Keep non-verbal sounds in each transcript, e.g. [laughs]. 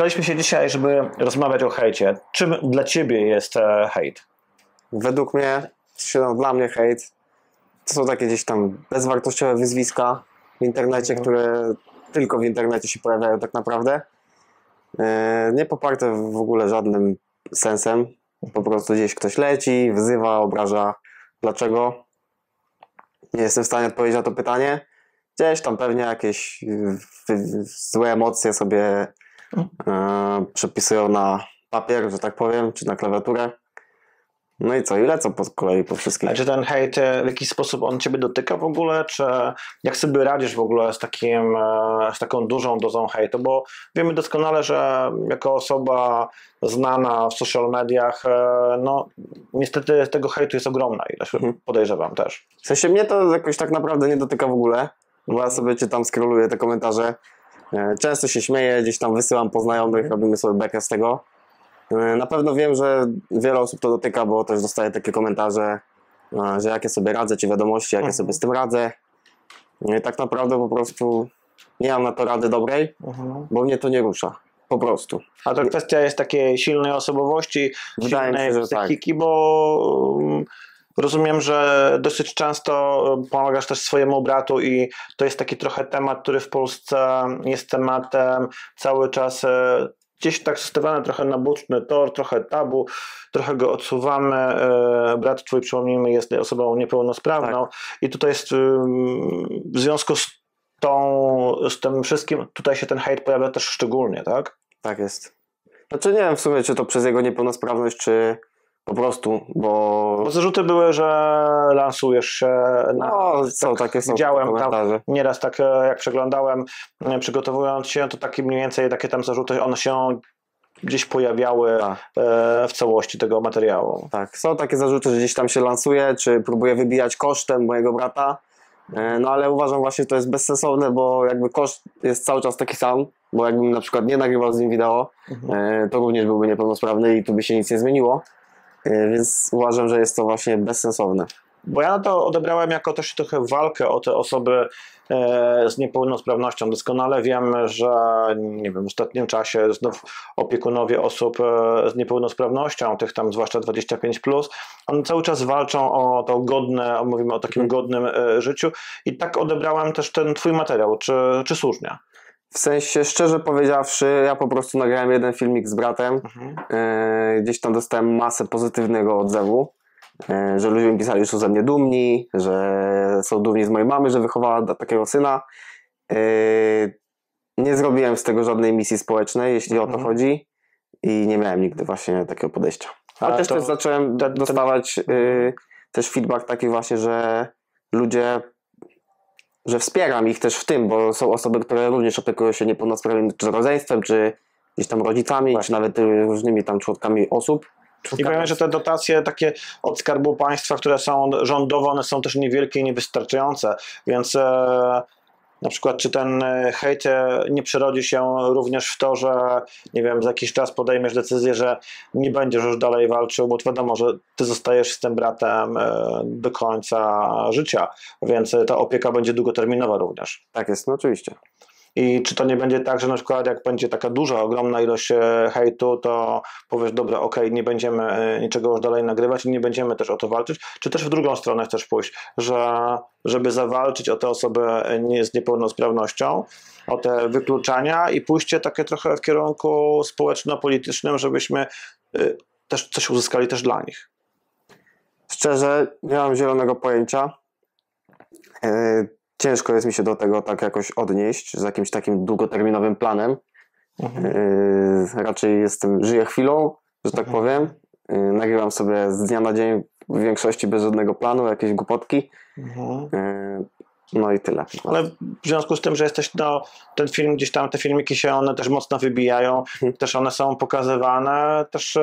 Spotkaliśmy się dzisiaj, żeby rozmawiać o hejcie. Czym dla ciebie jest e, hejt? Według mnie, dla mnie hejt, to są takie gdzieś tam bezwartościowe wyzwiska w internecie, które tylko w internecie się pojawiają tak naprawdę. E, Nie poparte w ogóle żadnym sensem. Po prostu gdzieś ktoś leci, wyzywa, obraża. Dlaczego? Nie jestem w stanie odpowiedzieć na to pytanie. Gdzieś tam pewnie jakieś złe emocje sobie przepisują na papier, że tak powiem, czy na klawiaturę. No i co, i lecą po kolei po wszystkich. A czy ten hejt e, w jakiś sposób on ciebie dotyka w ogóle, czy jak sobie radzisz w ogóle z, takim, e, z taką dużą dozą hejtu? Bo wiemy doskonale, że jako osoba znana w social mediach, e, no niestety tego hejtu jest ogromna ilość, Mhm. podejrzewam też. W sensie mnie to jakoś tak naprawdę nie dotyka w ogóle, bo ja sobie czytam, scrolluję te komentarze. E, Często się śmieję, gdzieś tam wysyłam po znajomych, robimy sobie bekę z tego. E, Na pewno wiem, że wiele osób to dotyka, bo też dostaję takie komentarze, e, że jak ja sobie radzę, czy wiadomości, jak ja Mhm. sobie z tym radzę. I tak naprawdę po prostu nie mam na to rady dobrej, bo mnie to nie rusza. Po prostu. A to kwestia jest takiej silnej osobowości, Wydaje silnej się, tak. psychiki, bo um, rozumiem, że dosyć często pomagasz też swojemu bratu i to jest taki trochę temat, który w Polsce jest tematem cały czas e, gdzieś tak zostawiany trochę na boczny tor, trochę tabu, trochę go odsuwamy. E, Brat twój, przypomnijmy, jest osobą niepełnosprawną Tak. i tutaj jest w związku z tą, z tym wszystkim, tutaj się ten hejt pojawia też szczególnie, tak? Tak jest. Znaczy nie wiem w sumie, czy to przez jego niepełnosprawność, czy po prostu, bo... Bo zarzuty były, że lansujesz się na. No, są takie są widziałem tam-. Nieraz tak e, jak przeglądałem, e, przygotowując się, to takie mniej więcej takie tam zarzuty, one się gdzieś pojawiały Tak. e, w całości tego materiału. Tak, są takie zarzuty, że gdzieś tam się lansuje, czy próbuje wybijać kosztem mojego brata. No ale uważam właśnie, że to jest bezsensowne, bo jakby koszt jest cały czas taki sam, bo jakbym na przykład nie nagrywał z nim wideo, e, to również byłby niepełnosprawny i tu by się nic nie zmieniło. E, Więc uważam, że jest to właśnie bezsensowne. Bo ja to odebrałem jako też trochę walkę o te osoby e, z niepełnosprawnością. Doskonale wiem, że nie wiem, w ostatnim czasie znów opiekunowie osób e, z niepełnosprawnością, tych tam zwłaszcza 25, one cały czas walczą o to godne, mówimy o takim Mhm. godnym życiu. I tak odebrałem też ten Twój materiał. Czy, czy słusznie? W sensie, szczerze powiedziawszy, ja po prostu nagrałem jeden filmik z bratem, E, gdzieś tam dostałem masę pozytywnego odzewu, e, że ludzie mi pisali, że są ze mnie dumni, że są dumni z mojej mamy, że wychowała takiego syna. E, Nie zrobiłem z tego żadnej misji społecznej, jeśli o to Mhm. chodzi i nie miałem nigdy właśnie takiego podejścia. Ale A też, to- też zacząłem ten- dostawać e, też feedback taki właśnie, że ludzie że wspieram ich też w tym, bo są osoby, które również opiekują się niepełnosprawnym czy rodzeństwem, czy gdzieś tam rodzicami, czy nawet y, różnymi tam członkami osób. I powiem, że te dotacje takie od Skarbu Państwa, które są rządowe, one są też niewielkie i niewystarczające, więc e, na przykład czy ten e, hejt e, nie przerodzi się również w to, że nie wiem, za jakiś czas podejmiesz decyzję, że nie będziesz już dalej walczył, bo wiadomo, że ty zostajesz z tym bratem e, do końca życia, więc ta opieka będzie długoterminowa również. Tak jest, no oczywiście. I czy to nie będzie tak, że na przykład jak będzie taka duża, ogromna ilość e, hejtu, to powiesz, dobra, okej, nie będziemy e, niczego już dalej nagrywać i nie będziemy też o to walczyć, czy też w drugą stronę chcesz pójść, że żeby zawalczyć o te osoby e, nie z niepełnosprawnością, o te wykluczania i pójście takie trochę w kierunku społeczno-politycznym, żebyśmy też coś uzyskali też dla nich. Szczerze, nie mam zielonego pojęcia. E, Ciężko jest mi się do tego tak jakoś odnieść z jakimś takim długoterminowym planem. E, Raczej jestem, żyję chwilą, że tak Mhm. powiem. E, Nagrywam sobie z dnia na dzień w większości bez żadnego planu, jakieś głupotki. Mhm. E, No i tyle. Ale w związku z tym, że jesteś, no, ten film, gdzieś tam te filmiki się one też mocno wybijają, Mhm. też one są pokazywane, też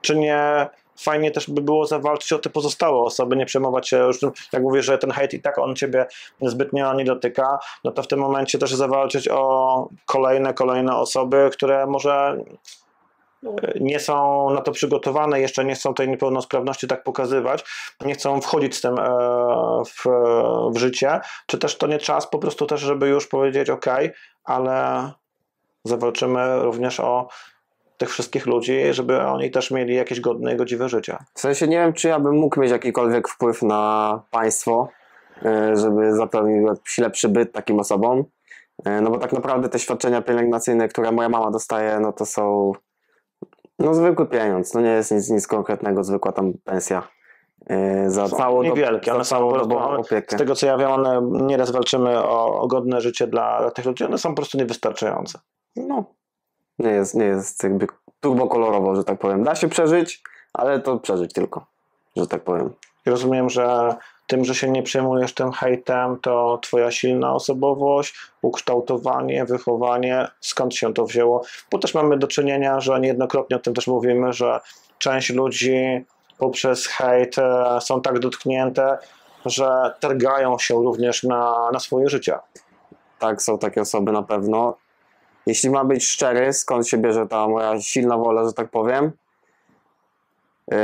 czy nie fajnie też by było zawalczyć o te pozostałe osoby, nie przejmować się już, tym, jak mówię, że ten hejt i tak on ciebie zbytnio nie dotyka, no to w tym momencie też zawalczyć o kolejne, kolejne osoby, które może nie są na to przygotowane, jeszcze nie chcą tej niepełnosprawności tak pokazywać, nie chcą wchodzić z tym e, w, w życie, czy też to nie czas po prostu też, żeby już powiedzieć ok, ale zawalczymy również o tych wszystkich ludzi, żeby oni też mieli jakieś godne i godziwe życie. W sensie nie wiem, czy ja bym mógł mieć jakikolwiek wpływ na państwo, e, żeby zapewnił jakiś lepszy byt takim osobom. E, No bo tak naprawdę te świadczenia pielęgnacyjne, które moja mama dostaje, no to są no zwykły pieniądz. No nie jest nic, nic konkretnego, zwykła tam pensja. e, Za Są całą niewielkie, za one są po. Z tego co ja wiem, one nieraz walczymy o, o godne życie dla, dla tych ludzi, one są po prostu niewystarczające. No, nie jest, nie jest jakby turbokolorowo, że tak powiem. Da się przeżyć, ale to przeżyć tylko, że tak powiem. Rozumiem, że tym, że się nie przejmujesz tym hejtem, to twoja silna osobowość, ukształtowanie, wychowanie, skąd się to wzięło? Bo też mamy do czynienia, że niejednokrotnie o tym też mówimy, że część ludzi poprzez hejt e, są tak dotknięte, że targają się również na, na swoje życie. Tak, są takie osoby na pewno. Jeśli mam być szczery, skąd się bierze ta moja silna wola, że tak powiem? Yy,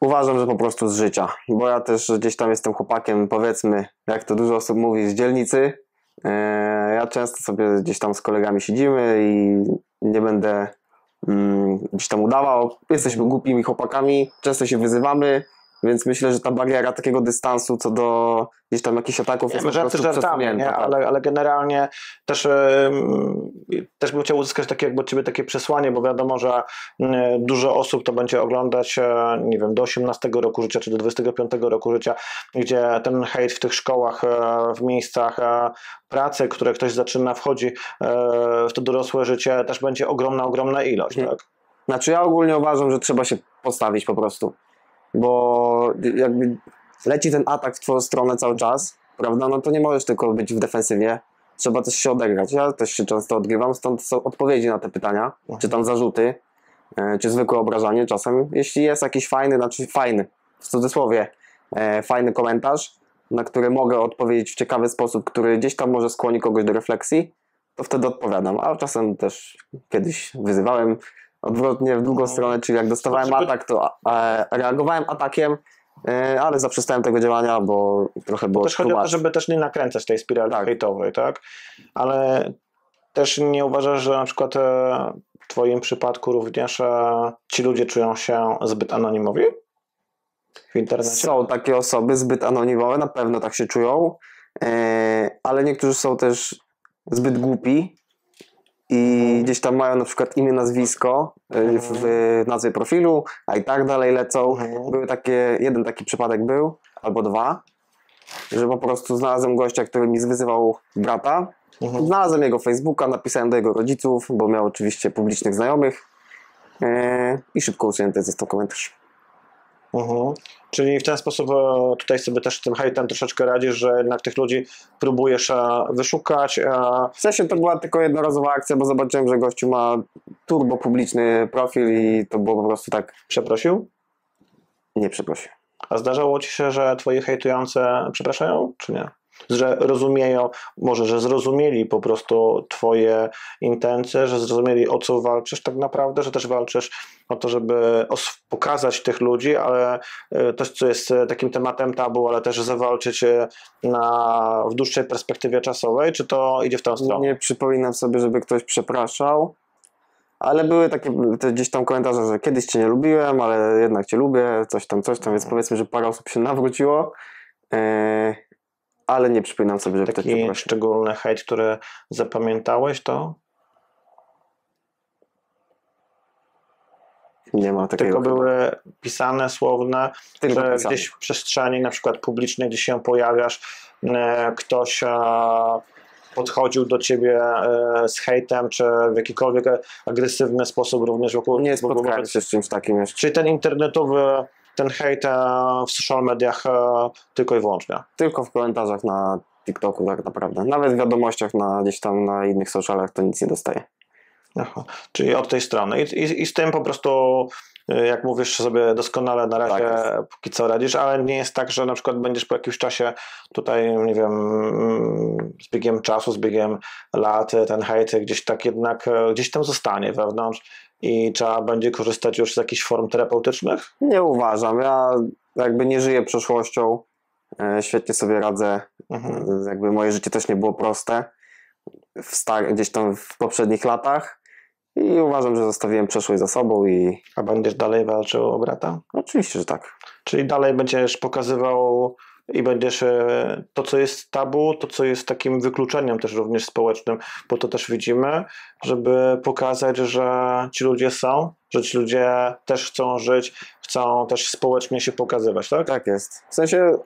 uważam, że po prostu z życia, bo ja też gdzieś tam jestem chłopakiem, powiedzmy, jak to dużo osób mówi, z dzielnicy. Yy, ja często sobie gdzieś tam z kolegami siedzimy i nie będę mm, gdzieś tam udawał. Jesteśmy głupimi chłopakami, często się wyzywamy, więc myślę, że ta bariera takiego dystansu co do gdzieś tam jakichś ataków jest Wiemy, po prostu żartami, nie? Ale, ale generalnie też, em, też bym chciał uzyskać takie jakby od Ciebie takie przesłanie, bo wiadomo, że mm, dużo osób to będzie oglądać, e, nie wiem, do 18 roku życia czy do 25 roku życia, gdzie ten hejt w tych szkołach, e, w miejscach e, pracy, które ktoś zaczyna, wchodzi w to dorosłe życie, też będzie ogromna, ogromna ilość, Mhm. tak? Znaczy ja ogólnie uważam, że trzeba się postawić po prostu, bo jakby leci ten atak w twoją stronę cały czas, prawda, no to nie możesz tylko być w defensywie, trzeba też się odegrać. Ja też się często odgrywam, stąd są odpowiedzi na te pytania, czy tam zarzuty, e, czy zwykłe obrażanie czasem. Jeśli jest jakiś fajny, znaczy fajny, w cudzysłowie, e, fajny komentarz, na który mogę odpowiedzieć w ciekawy sposób, który gdzieś tam może skłoni kogoś do refleksji, to wtedy odpowiadam. A czasem też kiedyś wyzywałem odwrotnie w drugą Mhm. stronę, czyli jak dostawałem atak, to e, reagowałem atakiem, e, ale zaprzestałem tego działania, bo trochę było Też chodzi o to, żeby też nie nakręcać tej spirali Tak. hejtowej, tak? Ale też nie uważasz, że na przykład e, w Twoim przypadku również ci ludzie czują się zbyt anonimowi w internecie? Są takie osoby zbyt anonimowe, na pewno tak się czują, ale niektórzy są też zbyt głupi i Mhm. gdzieś tam mają na przykład imię, nazwisko w, w nazwie profilu, a i tak dalej lecą. Mhm. Były takie, jeden taki przypadek był, albo dwa, że po prostu znalazłem gościa, który mi zwyzywał brata. Mhm. Znalazłem jego Facebooka, napisałem do jego rodziców, bo miał oczywiście publicznych znajomych e, i szybko usunięty został komentarz. Mhm. Czyli w ten sposób e, tutaj sobie też tym hejtem troszeczkę radzisz, że jednak tych ludzi próbujesz e, wyszukać. e, W sensie to była tylko jednorazowa akcja, bo zobaczyłem, że gościu ma turbo publiczny profil i to było po prostu tak, Przeprosił? nie przeprosił. A zdarzało ci się, że twoi hejtujące przepraszają, czy nie? Że rozumieją, może, że zrozumieli po prostu twoje intencje, że zrozumieli o co walczysz tak naprawdę, że też walczysz o to, żeby pokazać tych ludzi, ale y, też co jest y, takim tematem tabu, ale też zawalczyć y, na, w dłuższej perspektywie czasowej, czy to idzie w tą stronę? Nie przypominam sobie, żeby ktoś przepraszał, ale były takie gdzieś tam komentarze, że kiedyś cię nie lubiłem, ale jednak cię lubię, coś tam, coś tam, więc powiedzmy, że parę osób się nawróciło, e, ale nie przypominam sobie, żeby ktoś Taki przepraszał. szczególny hejt, który zapamiętałeś, to Nie ma takiego tylko chyba. były pisane, słowne, Tylko że pisane. gdzieś w przestrzeni, na przykład publicznej, gdzie się pojawiasz, e, ktoś e, podchodził do ciebie e, z hejtem, czy w jakikolwiek agresywny sposób również wokół. Nie spotkałem się z czymś takim jeszcze. Czyli ten internetowy, ten hejt e, w social mediach e, tylko i wyłącznie. Tylko w komentarzach na TikToku tak naprawdę. Nawet w wiadomościach na gdzieś tam na innych socialach to nic nie dostaję. Aha. Czyli od tej strony. I, i, I z tym po prostu, y, jak mówisz, sobie doskonale na razie Tak póki co radzisz, ale nie jest tak, że na przykład będziesz po jakimś czasie tutaj, nie wiem, z biegiem czasu, z biegiem lat, ten hejt gdzieś tak jednak, gdzieś tam zostanie wewnątrz i trzeba będzie korzystać już z jakichś form terapeutycznych? Nie uważam. Ja jakby nie żyję przeszłością. E, Świetnie sobie radzę. Mhm. Jakby moje życie też nie było proste. star- gdzieś tam w poprzednich latach i uważam, że zostawiłem przeszłość za sobą i A będziesz dalej walczył o brata? oczywiście, że tak. Czyli dalej będziesz pokazywał i będziesz e, to, co jest tabu, to, co jest takim wykluczeniem też również społecznym, bo to też widzimy, żeby pokazać, że ci ludzie są, że ci ludzie też chcą żyć, chcą też społecznie się pokazywać, tak? Tak jest. W sensie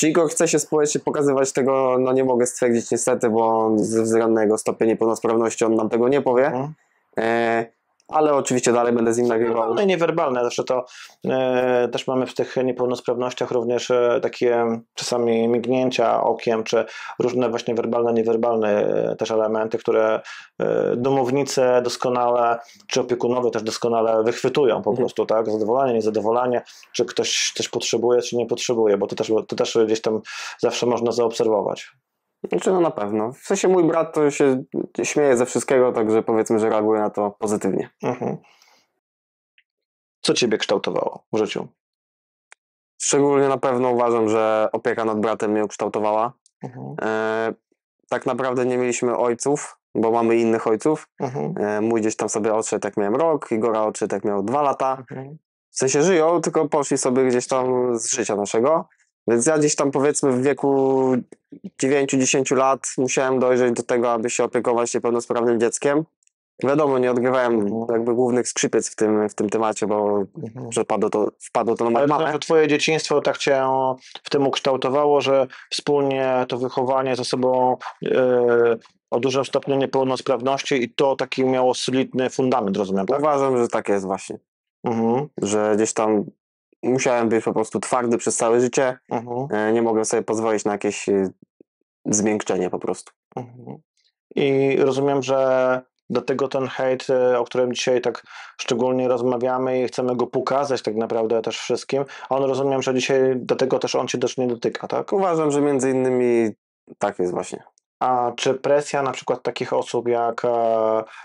Chico chce się społecznie pokazywać, tego no nie mogę stwierdzić niestety, bo ze względu na jego stopień niepełnosprawności on nam tego nie powie. Mhm. E, ale oczywiście dalej będę z nim nagrywał. No i niewerbalne, zawsze to e, też mamy w tych niepełnosprawnościach również e, takie czasami mignięcia okiem, czy różne właśnie werbalne, niewerbalne e, też elementy, które e, domownicy doskonale, czy opiekunowie też doskonale wychwytują po Mhm. prostu, tak? Zadowolenie, niezadowolenie, czy ktoś coś potrzebuje, czy nie potrzebuje, bo to też, to też gdzieś tam zawsze można zaobserwować. Znaczy no na pewno. W sensie mój brat to się śmieje ze wszystkiego, także powiedzmy, że reaguje na to pozytywnie. Mhm. Co ciebie kształtowało w życiu? Szczególnie na pewno uważam, że opieka nad bratem mnie ukształtowała. Mhm. E, tak naprawdę nie mieliśmy ojców, bo mamy innych ojców. Mhm. E, mój gdzieś tam sobie odszedł jak miałem rok, Igora odszedł jak miał dwa lata. Mhm. W sensie żyją, tylko poszli sobie gdzieś tam z życia naszego. Więc ja gdzieś tam powiedzmy w wieku 9-10 lat musiałem dojrzeć do tego, aby się opiekować niepełnosprawnym dzieckiem. Wiadomo, nie odgrywałem Mhm. jakby głównych skrzypiec w tym, w tym temacie, bo Mhm. przepadło to, wpadło to na Ale moją mamę. że twoje dzieciństwo tak cię w tym ukształtowało, że wspólnie to wychowanie ze sobą e, o dużym stopniu niepełnosprawności i to taki miało solidny fundament, rozumiem, tak? Uważam, że tak jest właśnie. Mhm, Że gdzieś tam musiałem być po prostu twardy przez całe życie. mhm, E, Nie mogłem sobie pozwolić na jakieś e, zmiękczenie po prostu. mhm. I rozumiem, że dlatego ten hejt, e, o którym dzisiaj tak szczególnie rozmawiamy i chcemy go pokazać tak naprawdę też wszystkim, on rozumiem, że dzisiaj dlatego też on cię też nie dotyka, tak? Uważam, że między innymi tak jest właśnie. A czy presja na przykład takich osób jak e,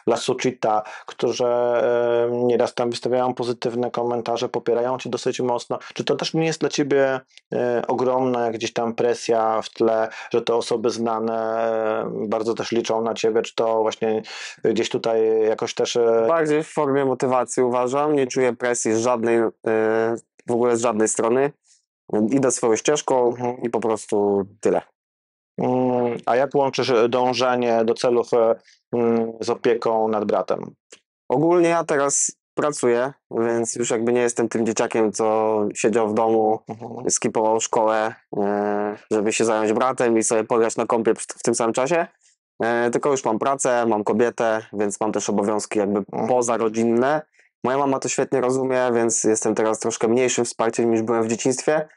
Lasucita, którzy e, nieraz tam wystawiają pozytywne komentarze, popierają cię dosyć mocno, czy to też nie jest dla ciebie e, ogromna gdzieś tam presja w tle, że te osoby znane bardzo też liczą na ciebie, czy to właśnie gdzieś tutaj jakoś też... Bardziej w formie motywacji uważam. Nie czuję presji z żadnej, w ogóle z żadnej strony. Idę swoją ścieżką Mhm. i po prostu tyle. Mm, A jak łączysz dążenie do celów e, mm, z opieką nad bratem? Ogólnie ja teraz pracuję, więc już jakby nie jestem tym dzieciakiem, co siedział w domu, Mhm. skipował szkołę, e, żeby się zająć bratem i sobie pograć na kompie w tym samym czasie. E, Tylko już mam pracę, mam kobietę, więc mam też obowiązki jakby Mhm. pozarodzinne. Moja mama to świetnie rozumie, więc jestem teraz troszkę mniejszym wsparciem niż byłem w dzieciństwie.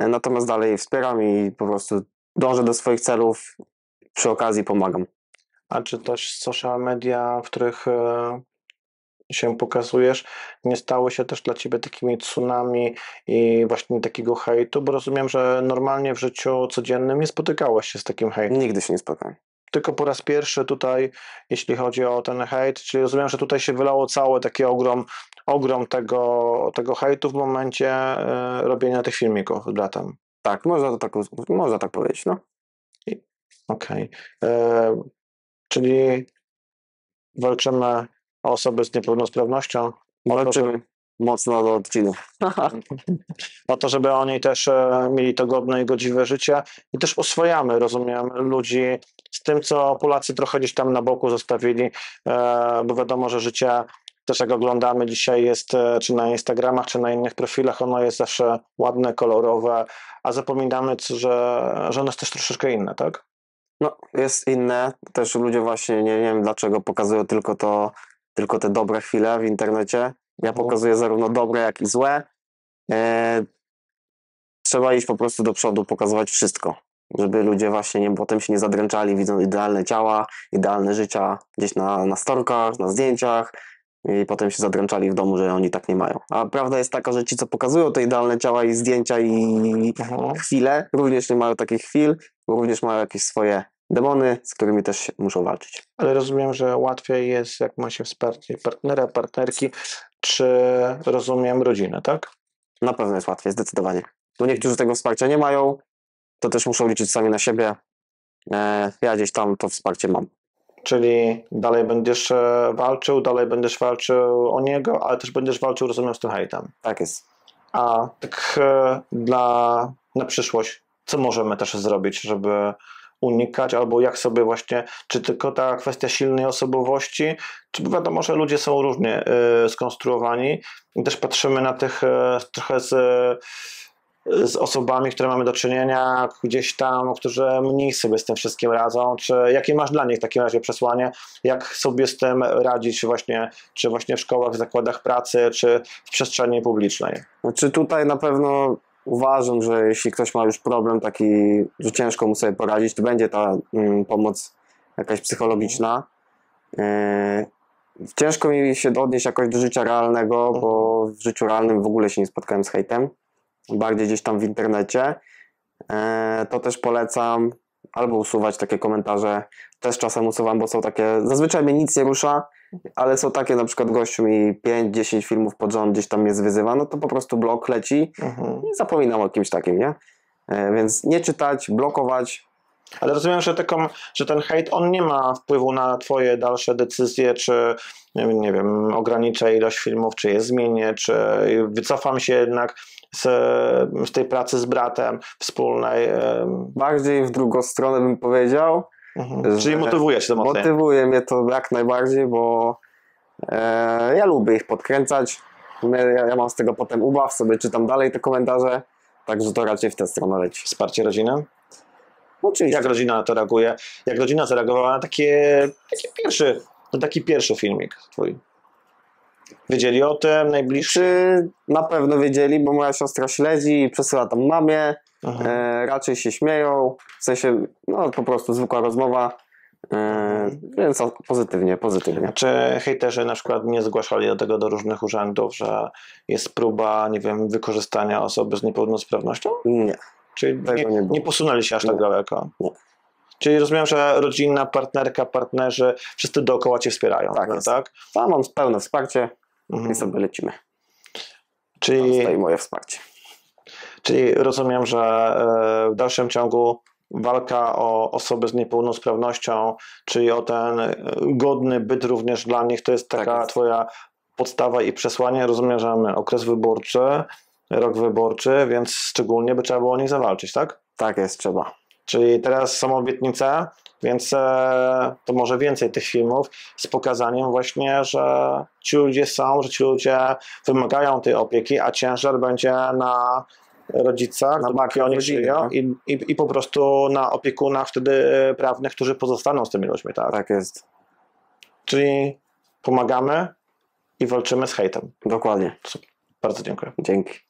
E, Natomiast dalej wspieram i po prostu dążę do swoich celów. Przy okazji pomagam. A czy też social media, w których e, się pokazujesz, nie stały się też dla ciebie takimi tsunami i właśnie takiego hejtu? Bo rozumiem, że normalnie w życiu codziennym nie spotykałeś się z takim hejtem. Nigdy się nie spotkałem. Tylko po raz pierwszy tutaj, jeśli chodzi o ten hejt, czyli rozumiem, że tutaj się wylało cały taki ogrom, ogrom tego, tego hejtu w momencie e, robienia tych filmików z bratem. Tak, można to tak, można tak powiedzieć. No. Okej. E, Czyli walczymy o osoby z niepełnosprawnością. Walczymy mocno do odcinu. [laughs] o to, żeby oni też e, mieli to godne i godziwe życie i też oswajamy, rozumiem, ludzi z tym, co Polacy trochę gdzieś tam na boku zostawili, e, bo wiadomo, że życie też jak oglądamy dzisiaj jest, e, czy na Instagramach, czy na innych profilach, ono jest zawsze ładne, kolorowe, a zapominamy, że, że ono jest też troszeczkę inne, tak? No, jest inne. Też ludzie właśnie, nie, nie wiem dlaczego pokazują tylko to, tylko te dobre chwile w internecie. Ja Mhm. pokazuję zarówno dobre, jak i złe. E, trzeba iść po prostu do przodu, pokazywać wszystko. Żeby ludzie właśnie nie, potem się nie zadręczali, widzą idealne ciała, idealne życia gdzieś na, na storkach, na zdjęciach i potem się zadręczali w domu, że oni tak nie mają. A prawda jest taka, że ci, co pokazują te idealne ciała i zdjęcia i, Mhm. chwile, również nie mają takich chwil, również mają jakieś swoje demony, z którymi też muszą walczyć. Ale rozumiem, że łatwiej jest, jak ma się wsparcie partnera, partnerki, czy rozumiem rodzinę, tak? Na pewno jest łatwiej, zdecydowanie. Bo niektórzy tego wsparcia nie mają, to też muszą liczyć sami na siebie. E, ja gdzieś tam to wsparcie mam. Czyli dalej będziesz e, walczył, dalej będziesz walczył o niego, ale też będziesz walczył, rozumiem, z tym hejtem. Tak jest. A tak e, dla na przyszłość, co możemy też zrobić, żeby unikać, albo jak sobie właśnie, czy tylko ta kwestia silnej osobowości, czy wiadomo, że ludzie są różnie y, skonstruowani i też patrzymy na tych y, trochę z, z osobami, które mamy do czynienia gdzieś tam, którzy mniej sobie z tym wszystkim radzą, czy jakie masz dla nich w takim razie przesłanie, jak sobie z tym radzić właśnie, czy właśnie w szkołach, w zakładach pracy, czy w przestrzeni publicznej? Znaczy tutaj na pewno uważam, że jeśli ktoś ma już problem taki, że ciężko mu sobie poradzić, to będzie ta mm, pomoc jakaś psychologiczna. Yy, ciężko mi się odnieść jakoś do życia realnego, bo w życiu realnym w ogóle się nie spotkałem z hejtem. Bardziej gdzieś tam w internecie. Yy, to też polecam albo usuwać takie komentarze. Też czasem usuwam, bo są takie, zazwyczaj mnie nic nie rusza, ale są takie na przykład gościu mi 5-10 filmów pod rząd gdzieś tam mnie zwyzywa, no to po prostu blok leci Mhm. i zapominam o kimś takim, nie? E, Więc nie czytać, blokować. Ale rozumiem, że, taką, że ten hejt, on nie ma wpływu na twoje dalsze decyzje, czy nie wiem, ograniczę ilość filmów, czy je zmienię, czy wycofam się jednak z, z tej pracy z bratem wspólnej. Bardziej w drugą stronę bym powiedział. Mhm. Czyli motywuje cię to mocniej. Motywuje mnie to jak najbardziej, bo e, ja lubię ich podkręcać. Ja, ja mam z tego potem ubaw, sobie czytam dalej te komentarze, także to raczej w tę stronę leci. Wsparcie rodziny? No, Oczywiście. Jak rodzina na to reaguje? Jak rodzina zareagowała na takie, takie pierwszy, na taki pierwszy filmik twój? Wiedzieli o tym najbliższy? Czy na pewno wiedzieli, bo moja siostra śledzi i przesyła tam mamie, e, raczej się śmieją, w sensie, no po prostu zwykła rozmowa, e, więc pozytywnie, pozytywnie. Czy hejterzy na przykład nie zgłaszali do tego do różnych urzędów, że jest próba, nie wiem, wykorzystania osoby z niepełnosprawnością? Nie, Czyli nie, nie nie posunęli się aż tak Nie. daleko? Nie. Czyli rozumiem, że rodzina, partnerka, partnerzy, wszyscy dookoła cię wspierają, Tak no, tak? tam mam pełne wsparcie Mhm. i sobie lecimy. Tam Czyli, stoi moje wsparcie. czyli rozumiem, że e, w dalszym ciągu walka o osoby z niepełnosprawnością, czyli o ten e, godny byt również dla nich, to jest Tak taka jest. twoja podstawa i przesłanie. Rozumiem, że mamy okres wyborczy, rok wyborczy, więc szczególnie by trzeba było o nich zawalczyć, tak? Tak jest, trzeba. Czyli teraz są obietnice, więc e, to może więcej tych filmów z pokazaniem właśnie, że ci ludzie są, że ci ludzie wymagają tej opieki, a ciężar będzie na rodzicach, Na barkach oni żyją tak. i, i, i po prostu na opiekunach wtedy prawnych, którzy pozostaną z tymi ludźmi, tak? Tak jest, Czyli pomagamy i walczymy z hejtem. dokładnie. Bardzo dziękuję. Dzięki.